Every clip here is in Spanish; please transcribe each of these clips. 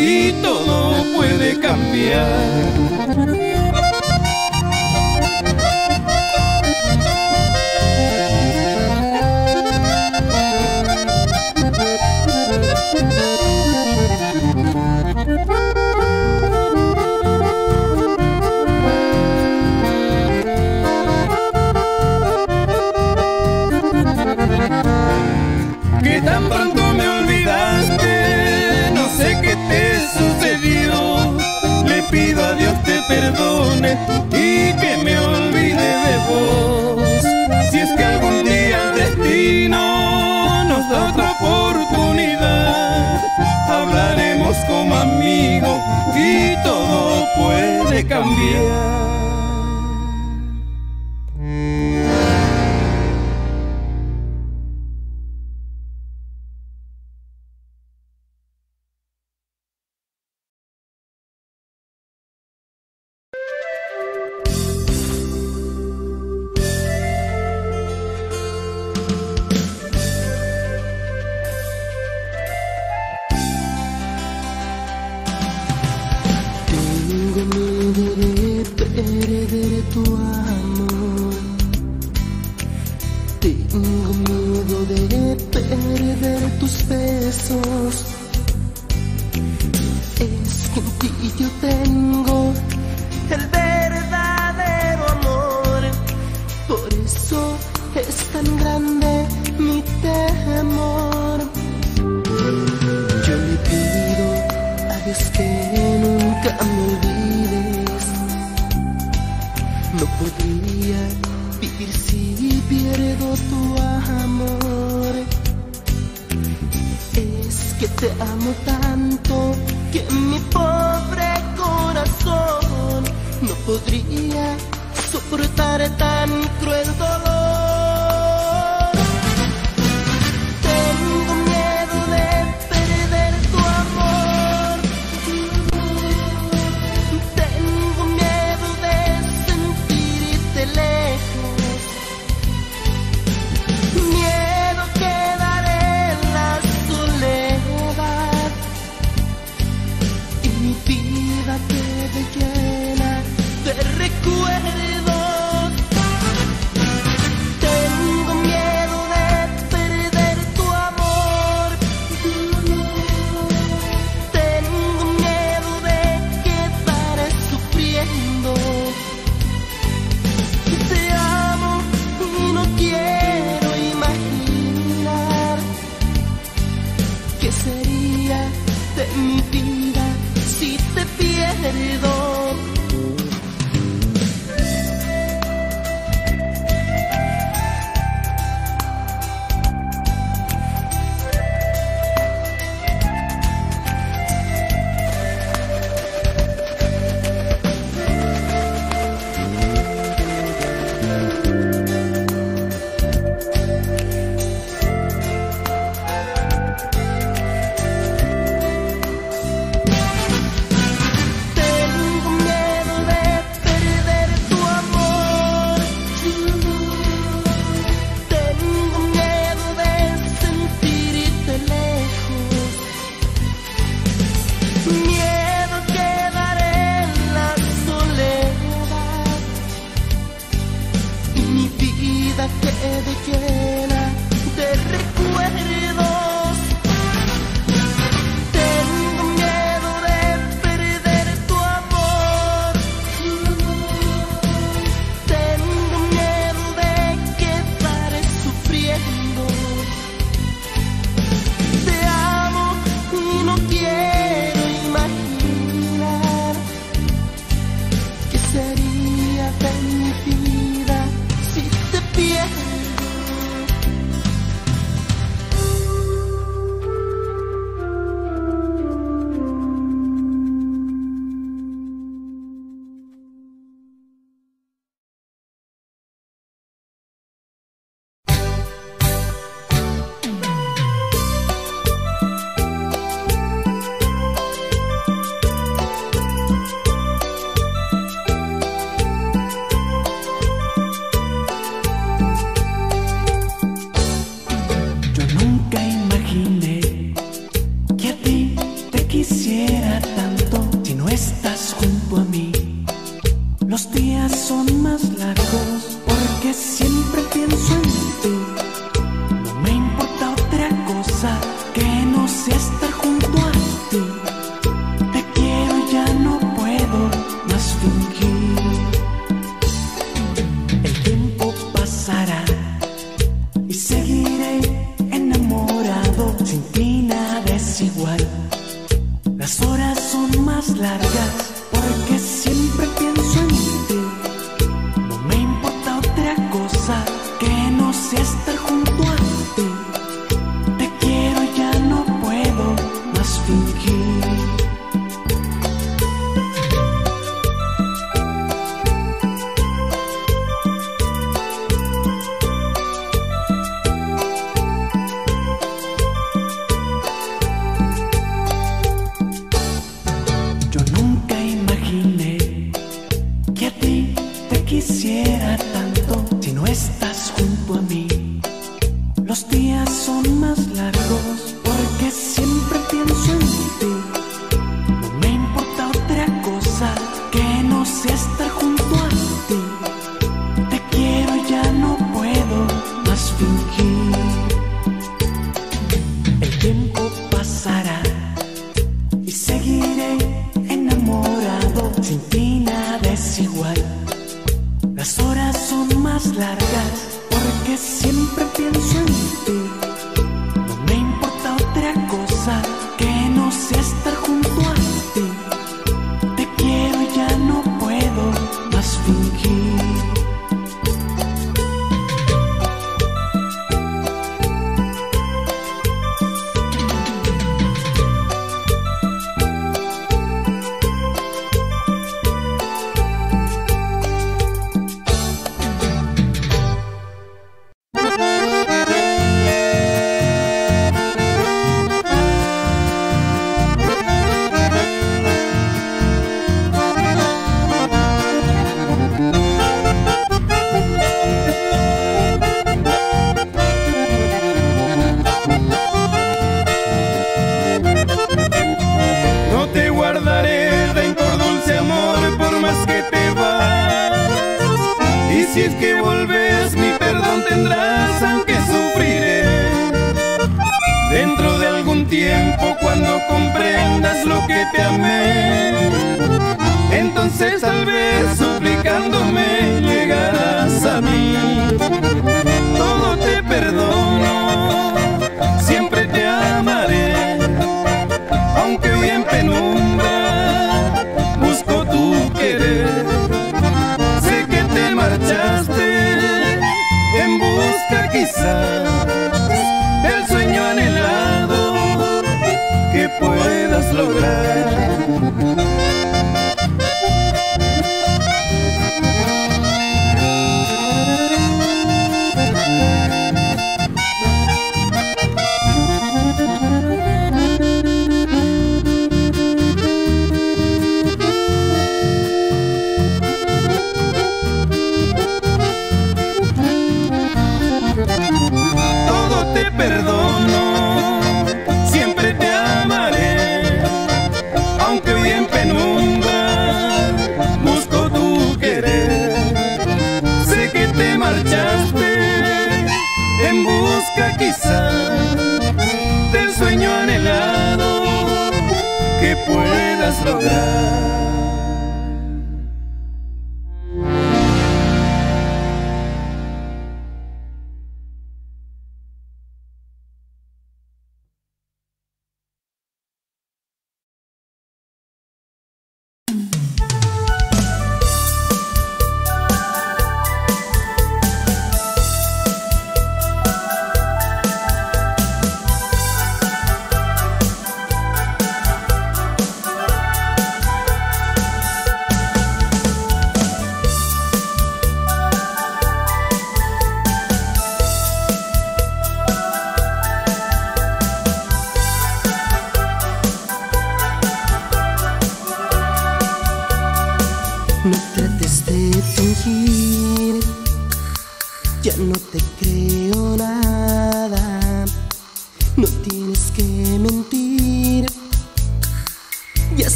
y todo puede cambiar. Si es que algún día el destino nos da otra oportunidad, hablaremos como amigos y todo puede cambiar. Seguiré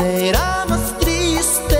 Será mais triste.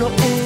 Lo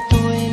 cuenta de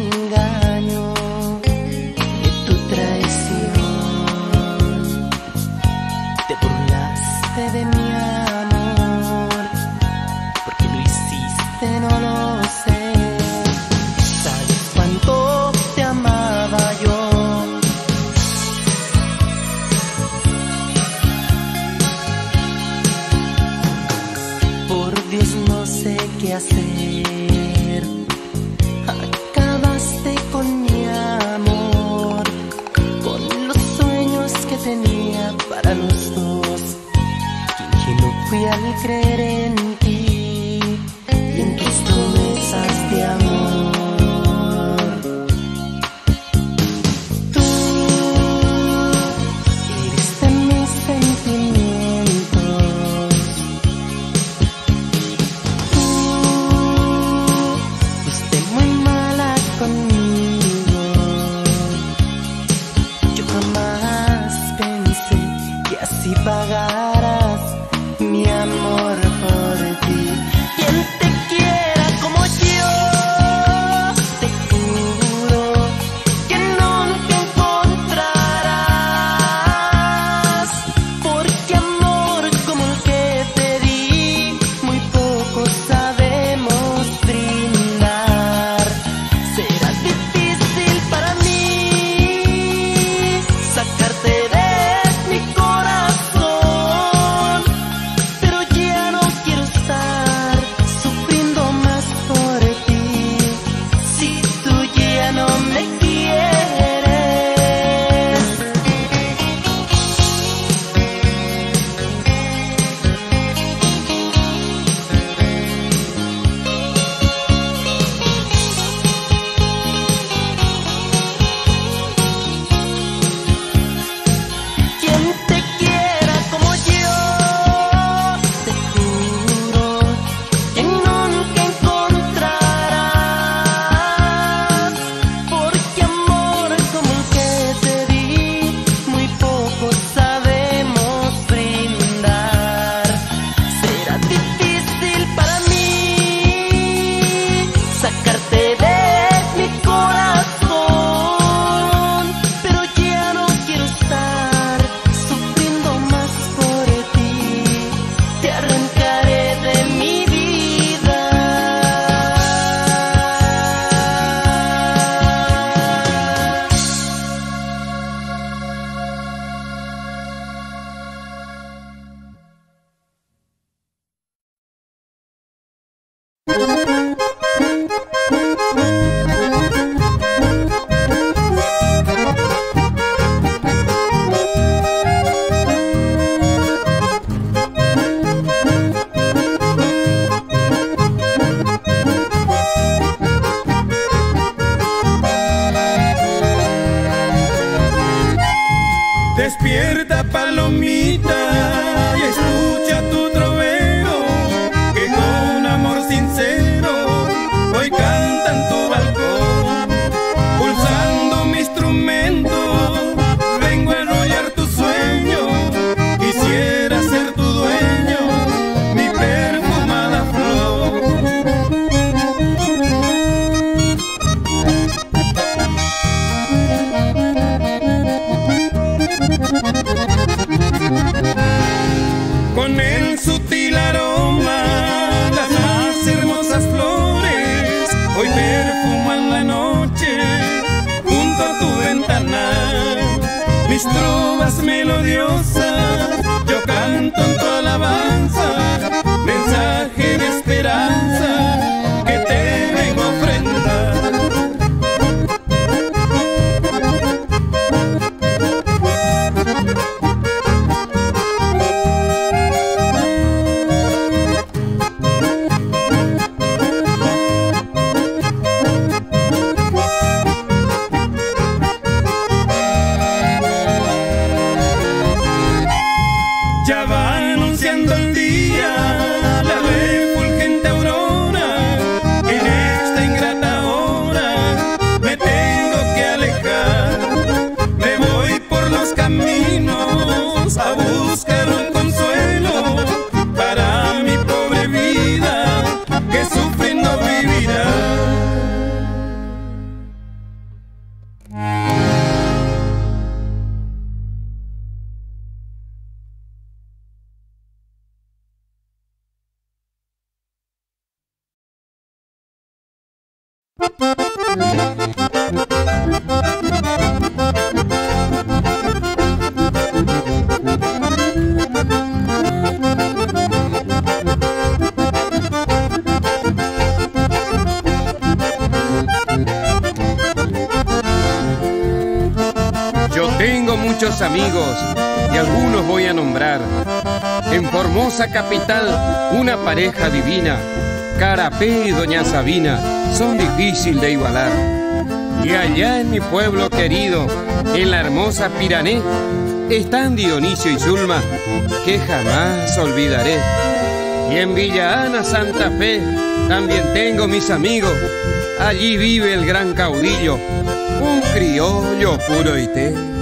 amigos y algunos voy a nombrar. En Formosa capital, una pareja divina, Carapé y Doña Sabina, son difícil de igualar. Y allá en mi pueblo querido, en la hermosa Pirané, están Dionisio y Zulma, que jamás olvidaré. Y en Villa Ana, Santa Fe, también tengo mis amigos. Allí vive el gran caudillo, un criollo puro y té.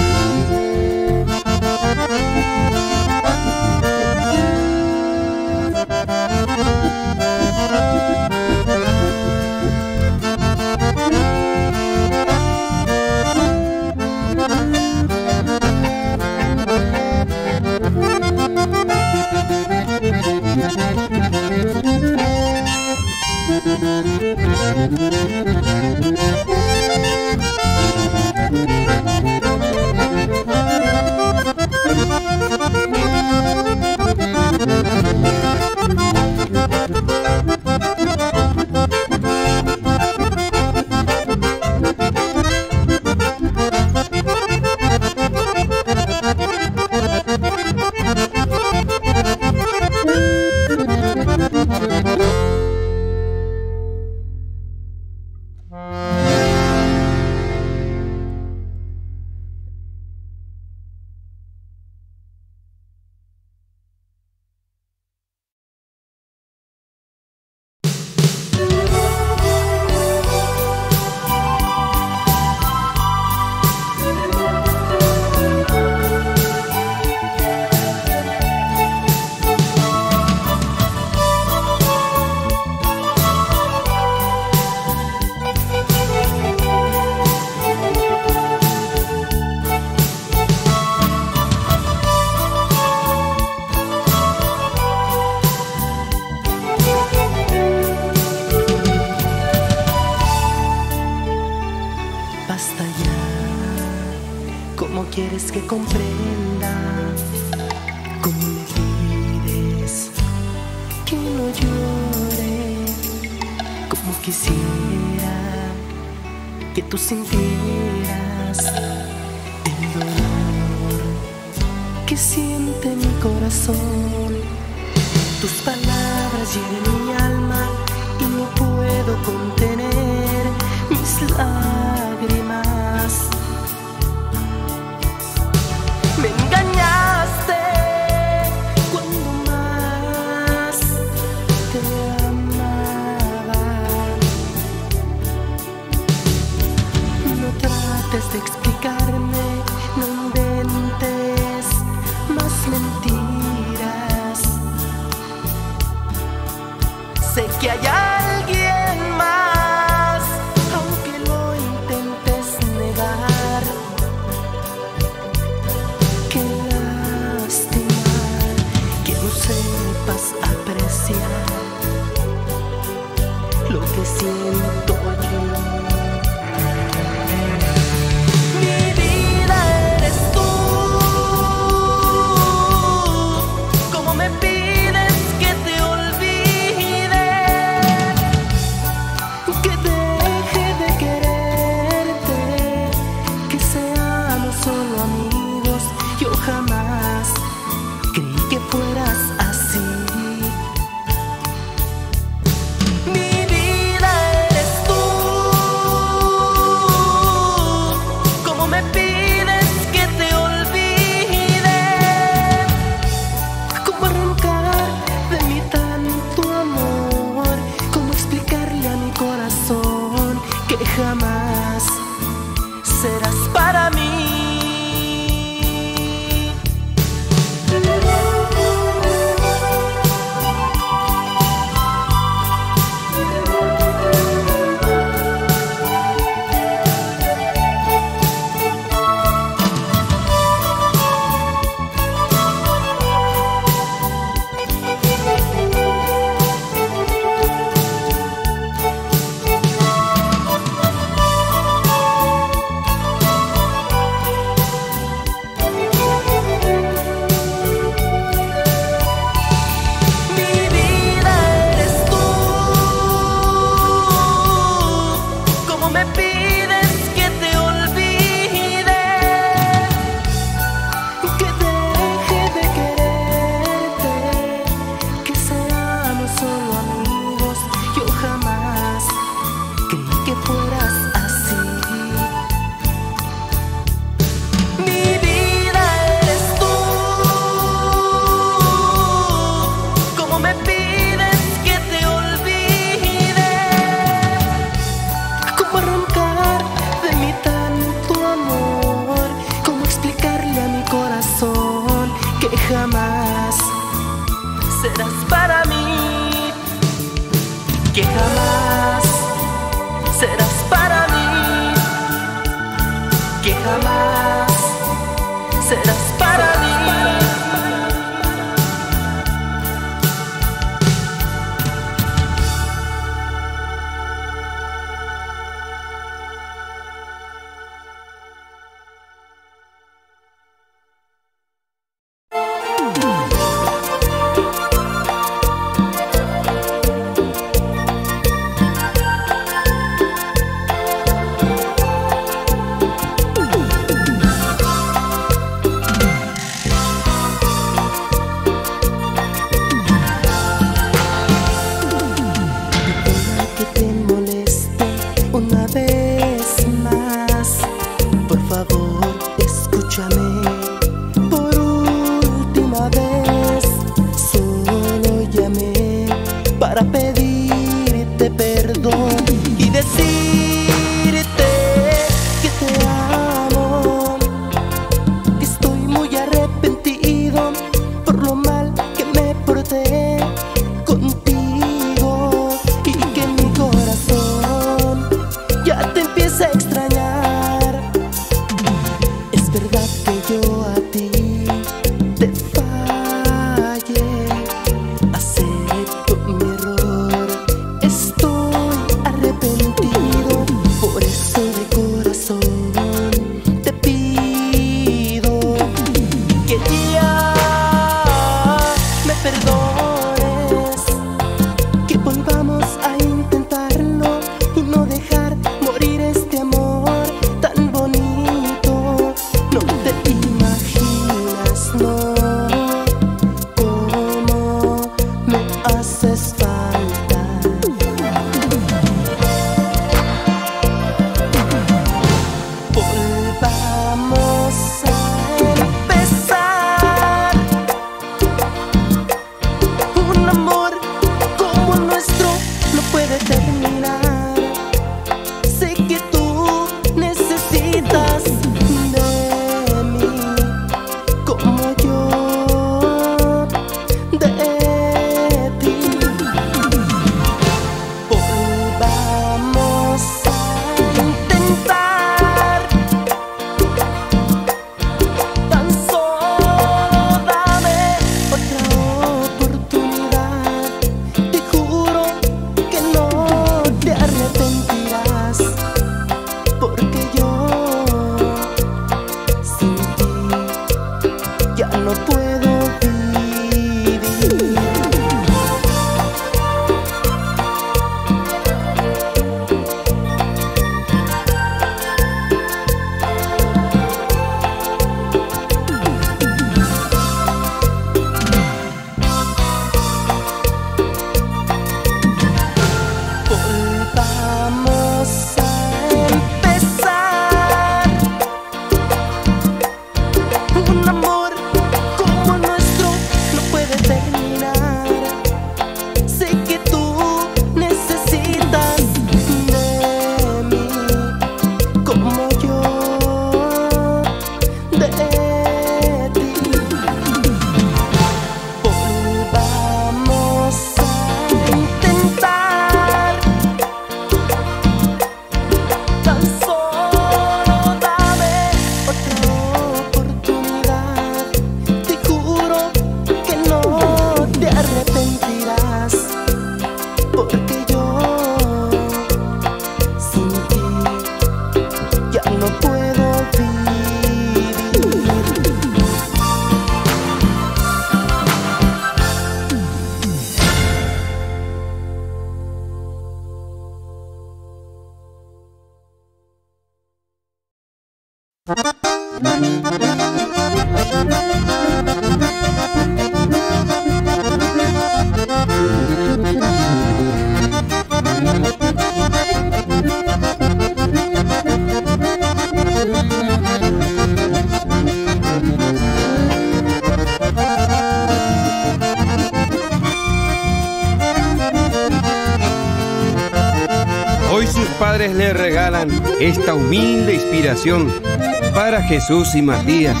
Para Jesús y Matías,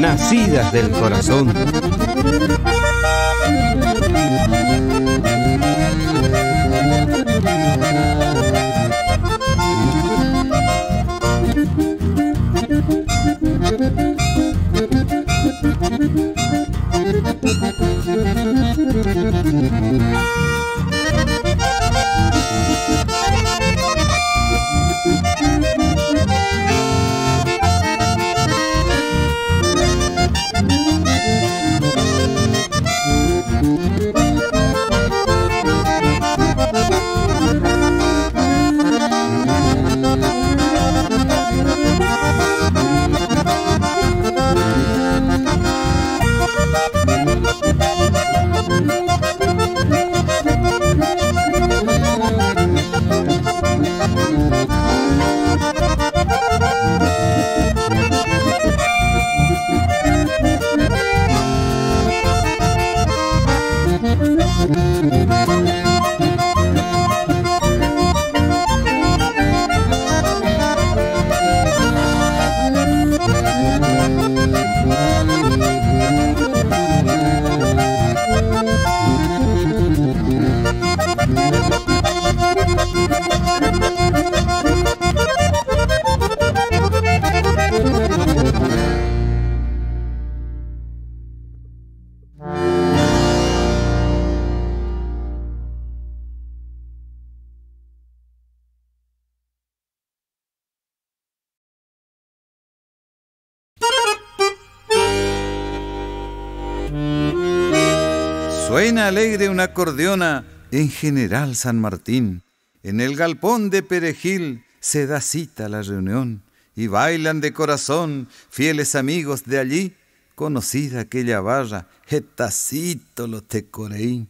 nacidas del corazón. Suena alegre una acordeona en General San Martín. En el galpón de Perejil se da cita la reunión y bailan de corazón fieles amigos de allí. Conocida aquella barra, jetacito los tecoreí.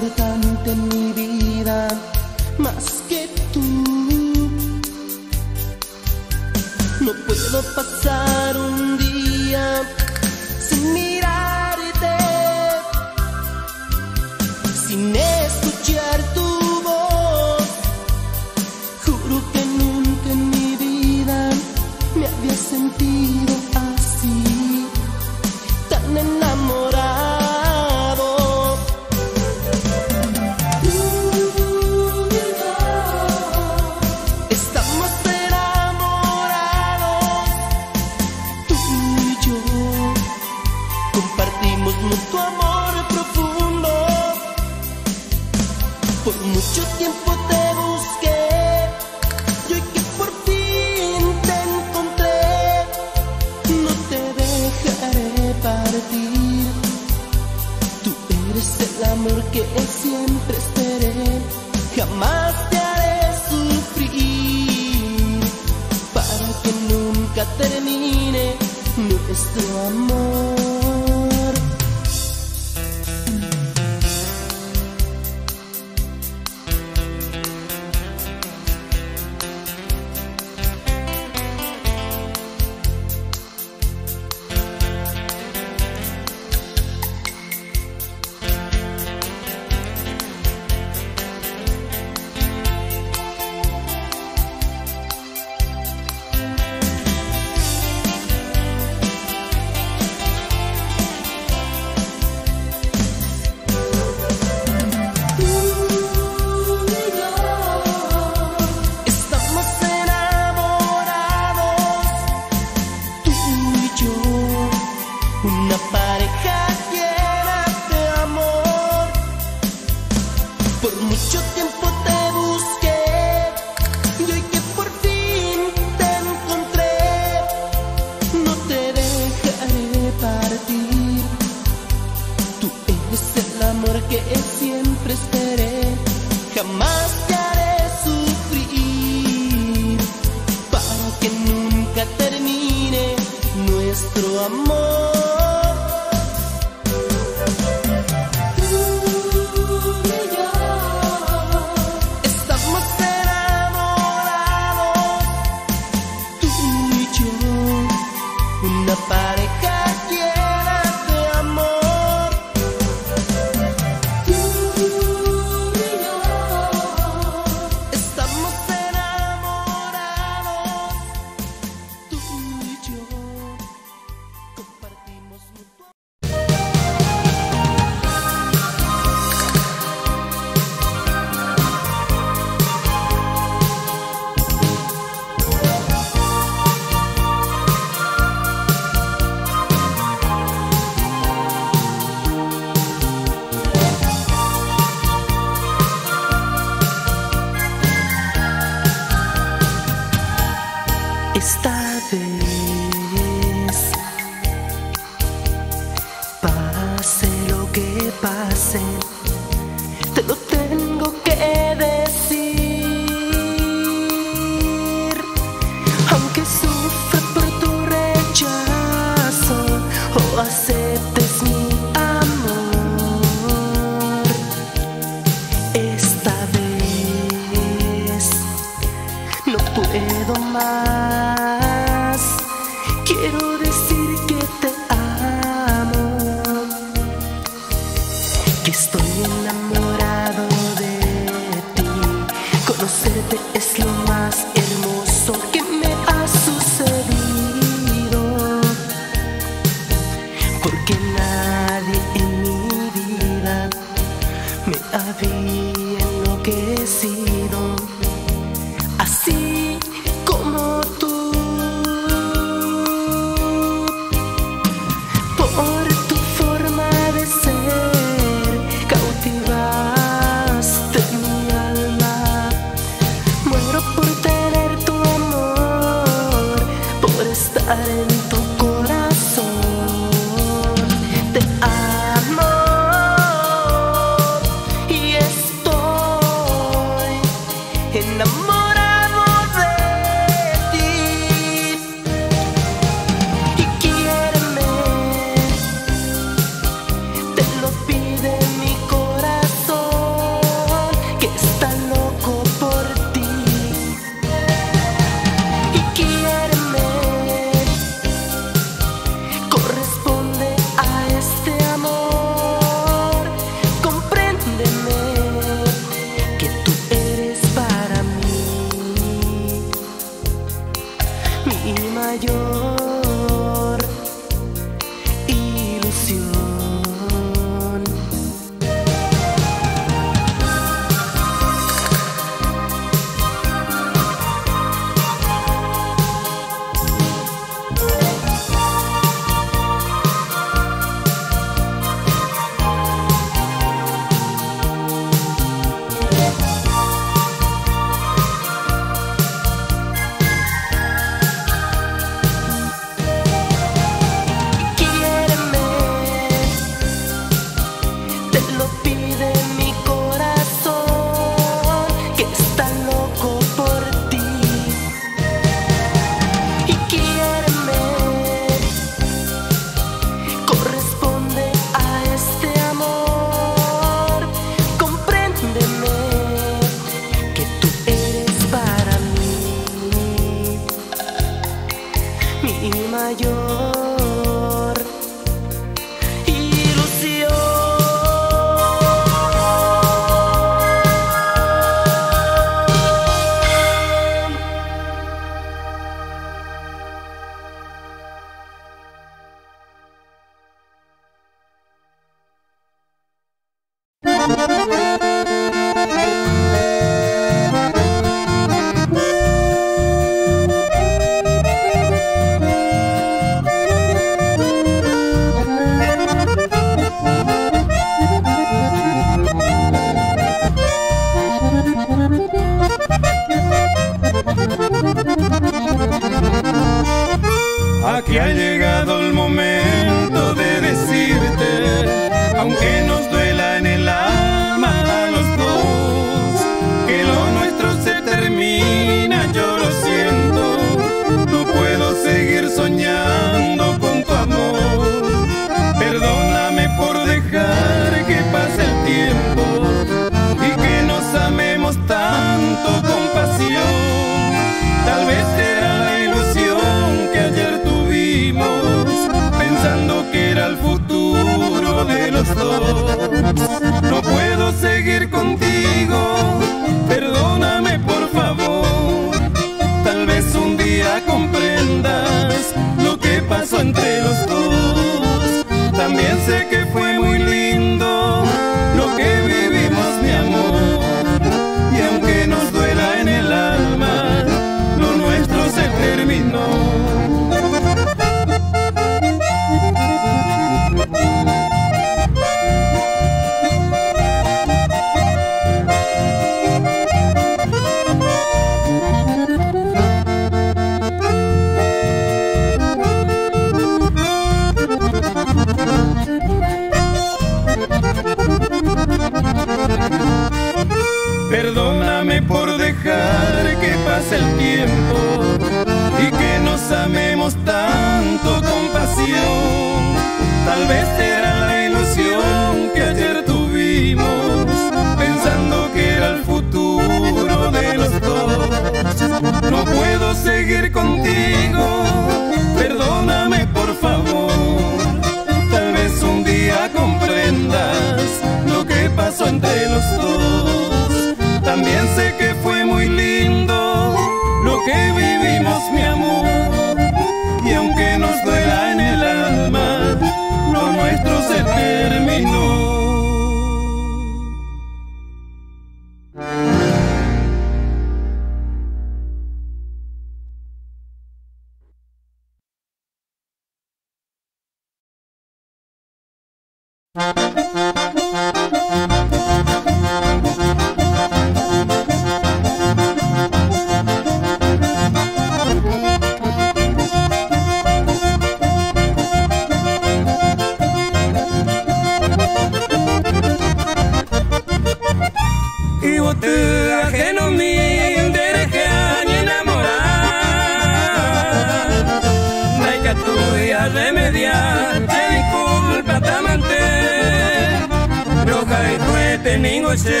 penningo etxe,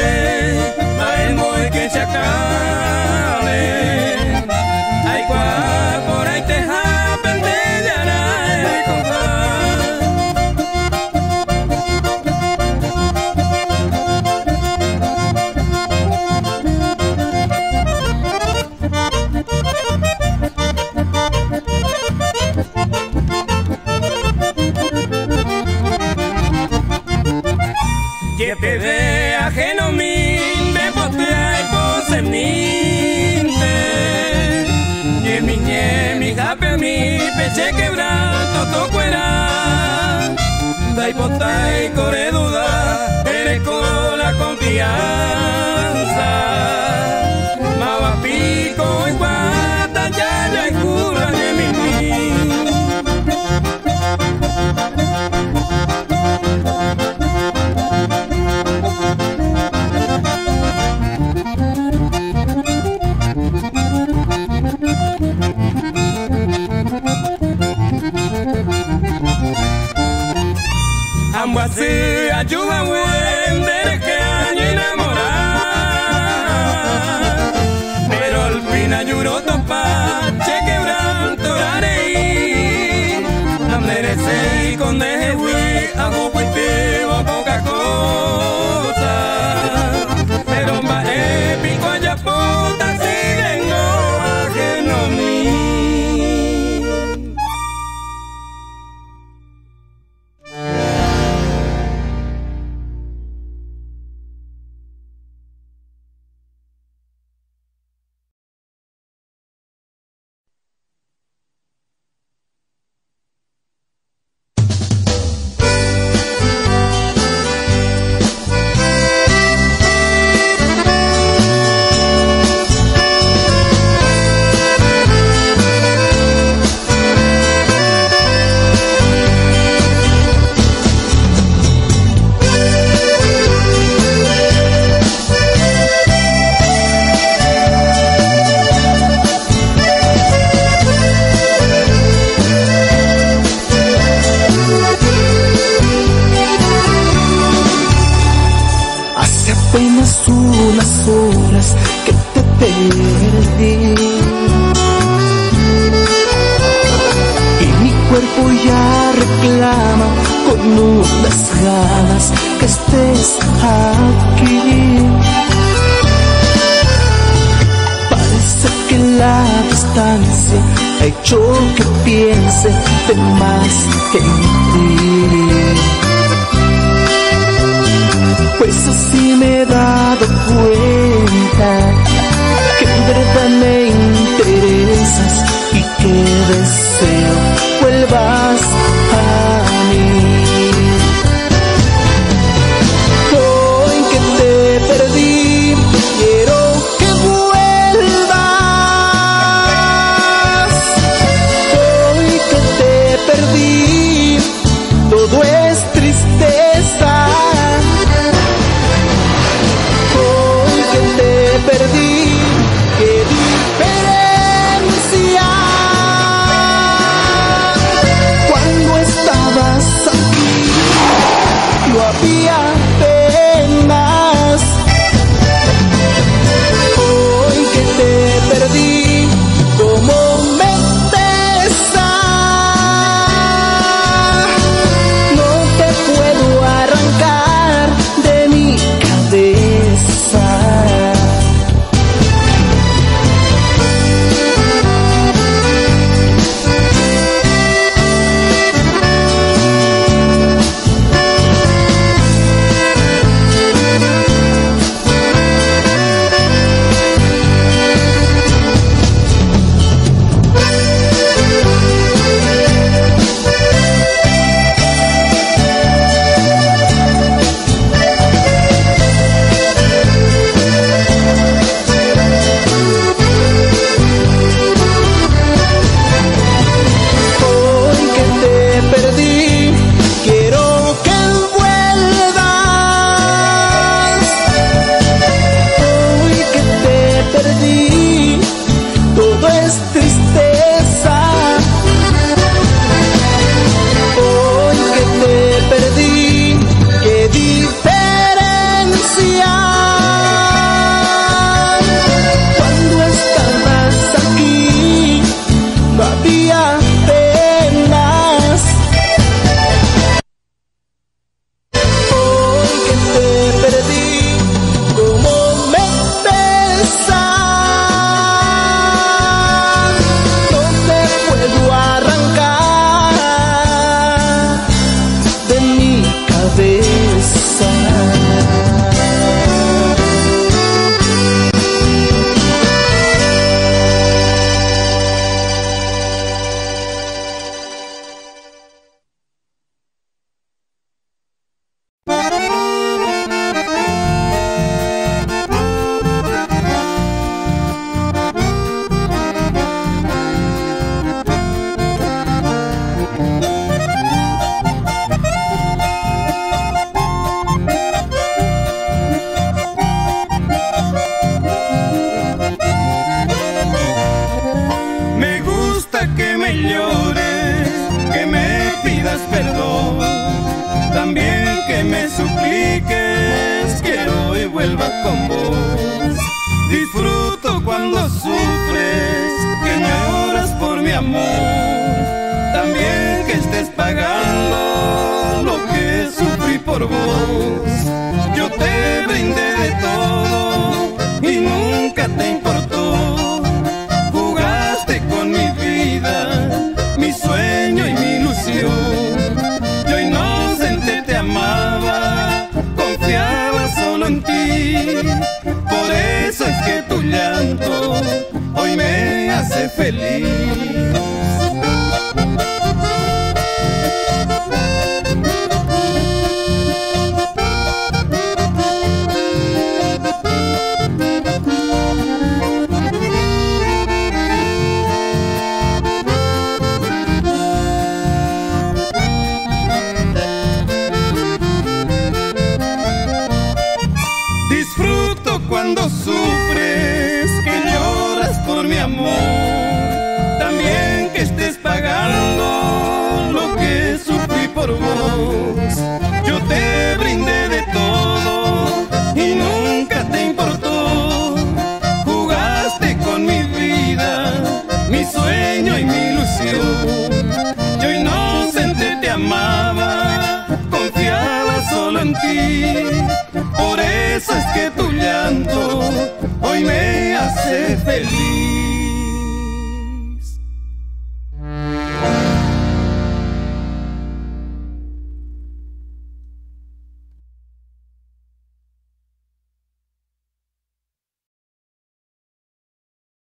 baen moek etxakale, aikoa porai ella reclama con unas ganas que estés aquí. Parece que la distancia ha hecho que piense de más que en ti. Pues así me he dado cuenta que en verdad me interesas y que deseo vuelvas.